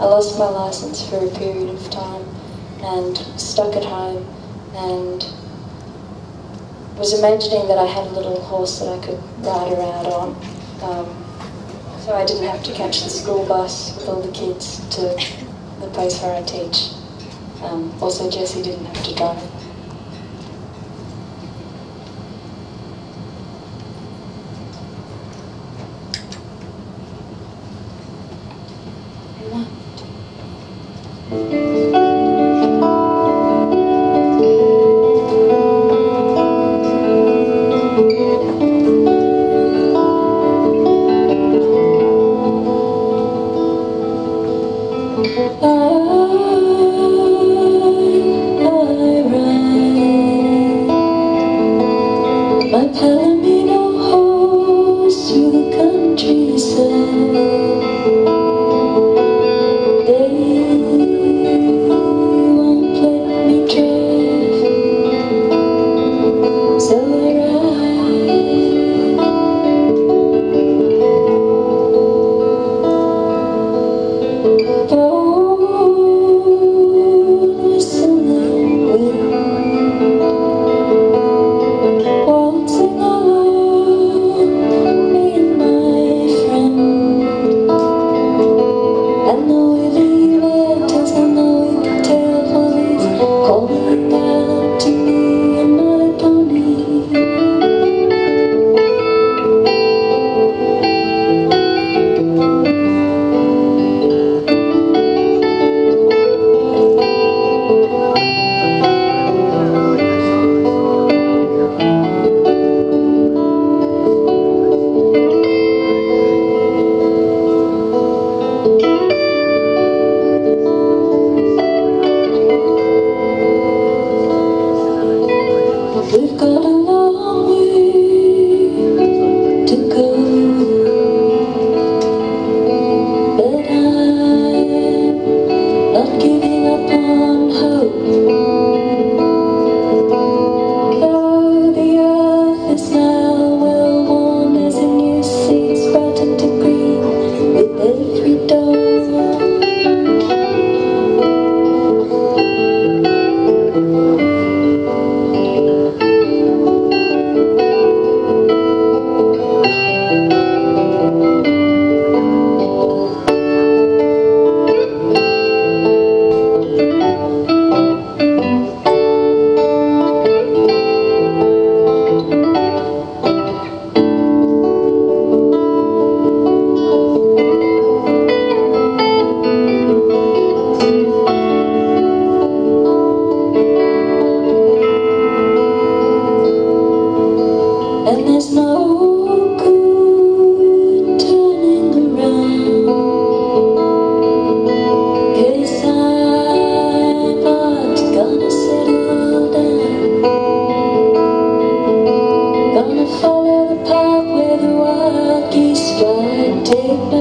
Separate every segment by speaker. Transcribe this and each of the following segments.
Speaker 1: I lost my license for a period of time and stuck at home and was imagining that I had a little horse that I could ride around on. Um, so I didn't have to catch the school bus with all the kids to the place where I teach. Um, also, Jesse didn't have to drive. My Palomino Oh.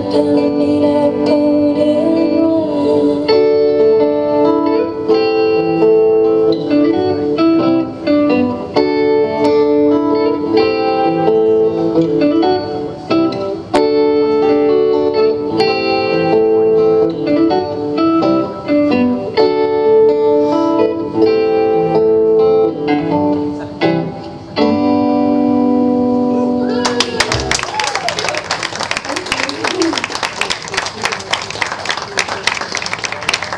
Speaker 1: Don't need a